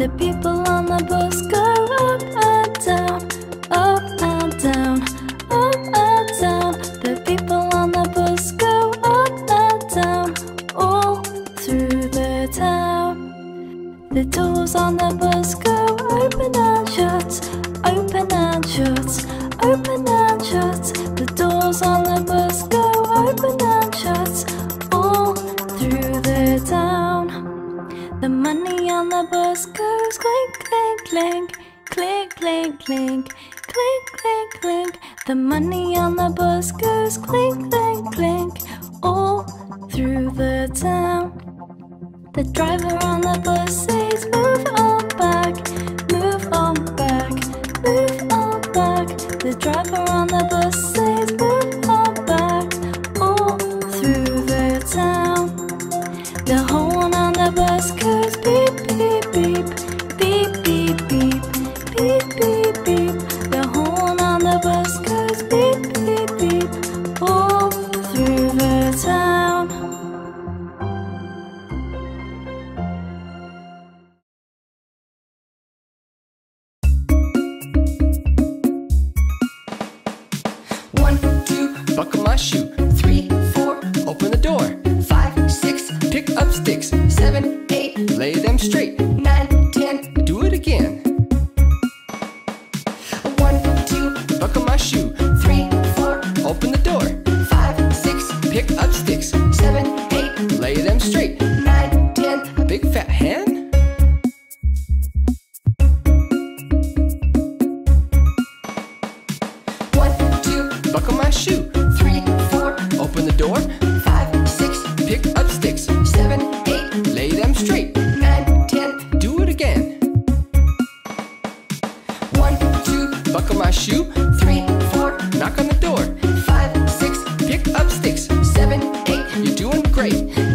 The people on the bus go up and down, up and down, up and down. The people on the bus go up and down, all through the town. The doors on the bus go open and shut, open and shut, open and shut. The doors on the bus go open and shut, all through the town. The money on the bus clink, clink, clink, clink, clink, clink, clink. The money on the bus goes clink, clink, clink, all through the town. The driver on the bus says, move on back, move on back, move on back. The driver on the bus says, move on back, all through the town. The horn on the bus goes beep. buckle my shoe. Three, four, knock on the door. Five, six, pick up sticks. Seven, eight, you're doing great.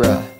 bruh.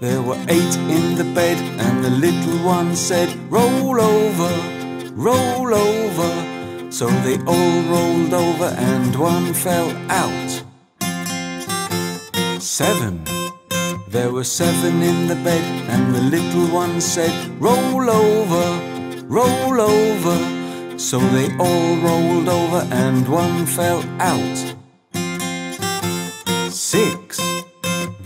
There were eight in the bed, and the little one said, Roll over, roll over. So they all rolled over, and one fell out. Seven. There were seven in the bed, and the little one said, Roll over, roll over. So they all rolled over, and one fell out. Six.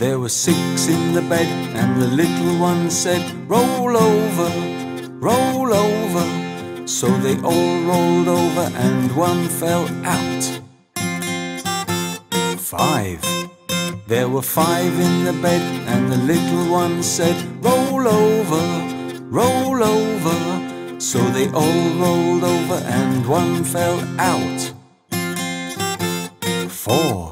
There were six in the bed, and the little one said, Roll over, roll over. So they all rolled over, and one fell out. Five. There were five in the bed, and the little one said, Roll over, roll over. So they all rolled over, and one fell out. Four.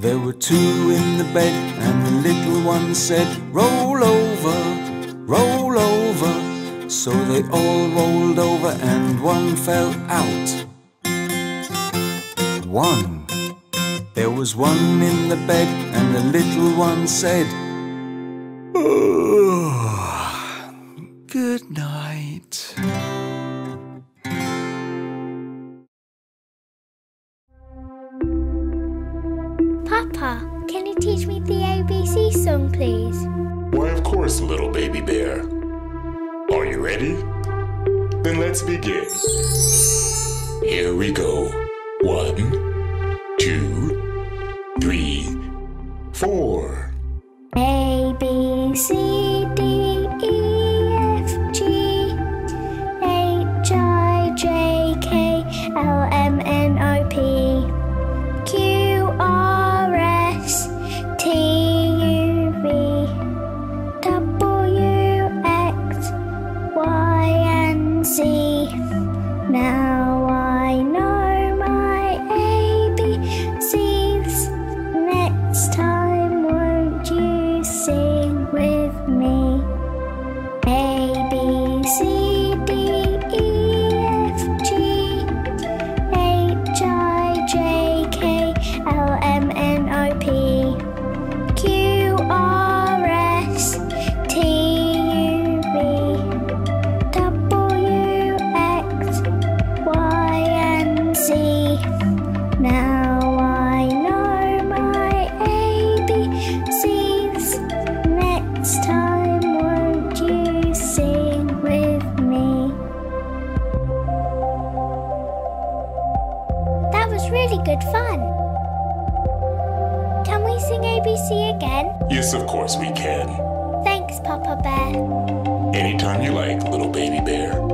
There were two in the bed, and the little one said, Roll over, roll over. So they all rolled over, and one fell out. One. There was one in the bed, and the little one said, Good night. Little baby bear. Are you ready? Then let's begin. Here we go. One, two, three, four. A B C A B C D good fun. Can we sing ABC again? Yes, of course we can. Thanks, Papa Bear. Anytime you like, little baby bear.